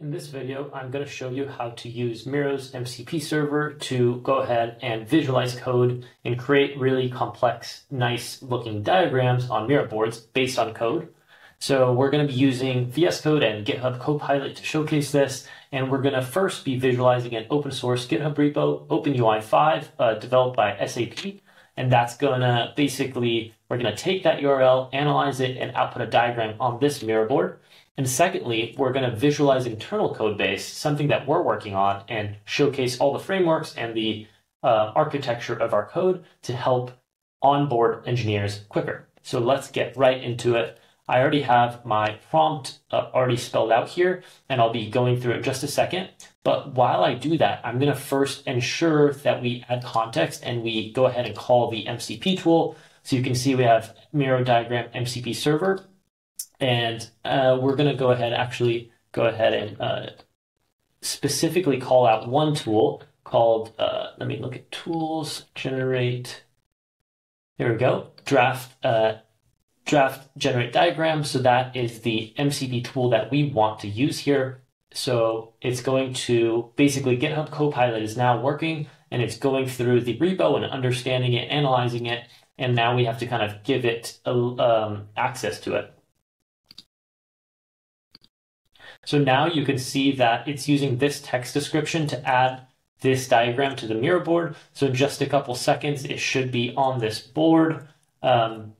In this video, I'm going to show you how to use Miro's MCP server to go ahead and visualize code and create really complex, nice looking diagrams on Miro boards based on code. So we're going to be using VS Code and GitHub Copilot to showcase this. And we're going to first be visualizing an open source GitHub repo, OpenUI 5, uh, developed by SAP. And that's going to basically, we're going to take that URL, analyze it, and output a diagram on this Miro board. And secondly, we're going to visualize internal code base, something that we're working on, and showcase all the frameworks and the uh, architecture of our code to help onboard engineers quicker. So let's get right into it. I already have my prompt uh, already spelled out here, and I'll be going through it just a second. But while I do that, I'm going to first ensure that we add context and we go ahead and call the MCP tool. So you can see we have Miro diagram MCP server and uh, we're going to go ahead, actually go ahead and uh, specifically call out one tool called, uh, let me look at tools, generate, here we go, draft, uh, draft generate diagram. So that is the MCP tool that we want to use here. So it's going to basically GitHub Copilot is now working and it's going through the repo and understanding it, analyzing it, and now we have to kind of give it um, access to it. So now you can see that it's using this text description to add this diagram to the Miro board. So in just a couple seconds, it should be on this board. Um,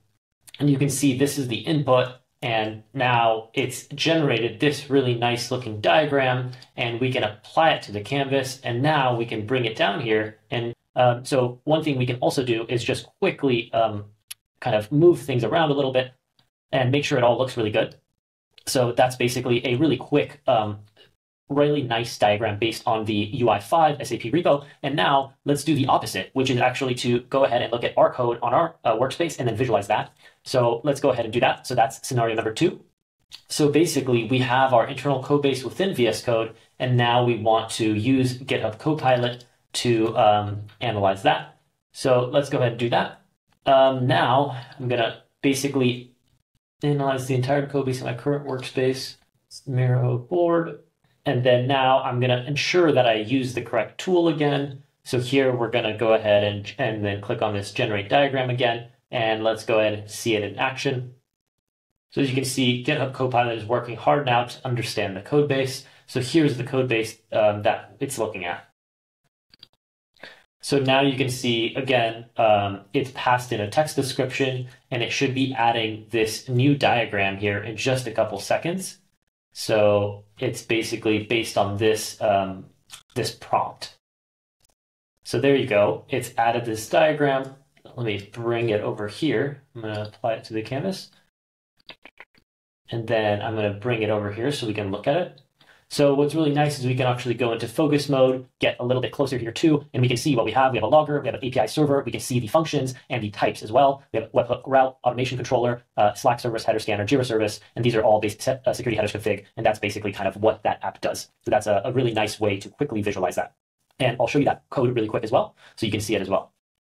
and you can see this is the input and now it's generated this really nice looking diagram and we can apply it to the canvas and now we can bring it down here. And um, so one thing we can also do is just quickly um, kind of move things around a little bit and make sure it all looks really good. So that's basically a really quick, um, really nice diagram based on the UI5 SAP repo. And now let's do the opposite, which is actually to go ahead and look at our code on our uh, workspace and then visualize that. So let's go ahead and do that. So that's scenario number two. So basically, we have our internal code base within VS Code, and now we want to use GitHub Copilot to um, analyze that. So let's go ahead and do that. Um, now I'm going to basically analyze the entire code base in my current workspace, Miro board. And then now I'm going to ensure that I use the correct tool again. So here we're going to go ahead and, and then click on this generate diagram again. And let's go ahead and see it in action. So as you can see, GitHub Copilot is working hard now to understand the code base. So here's the code base um, that it's looking at. So now you can see, again, um, it's passed in a text description, and it should be adding this new diagram here in just a couple seconds. So it's basically based on this, um, this prompt. So there you go. It's added this diagram. Let me bring it over here. I'm going to apply it to the canvas. And then I'm going to bring it over here so we can look at it. So what's really nice is we can actually go into focus mode, get a little bit closer here too, and we can see what we have. We have a logger, we have an API server, we can see the functions and the types as well. We have webhook route, automation controller, uh, Slack service, header scanner, Jira service, and these are all basic uh, security headers config, and that's basically kind of what that app does. So that's a, a really nice way to quickly visualize that. And I'll show you that code really quick as well, so you can see it as well.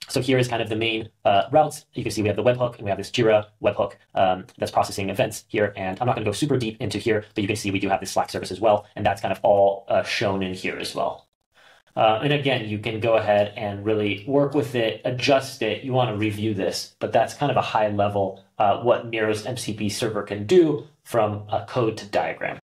So here is kind of the main uh, routes. You can see we have the webhook and we have this Jira webhook um, that's processing events here. And I'm not going to go super deep into here, but you can see we do have this Slack service as well. And that's kind of all uh, shown in here as well. Uh, and again, you can go ahead and really work with it, adjust it. You want to review this, but that's kind of a high level uh, what Miro's MCP server can do from a code to diagram.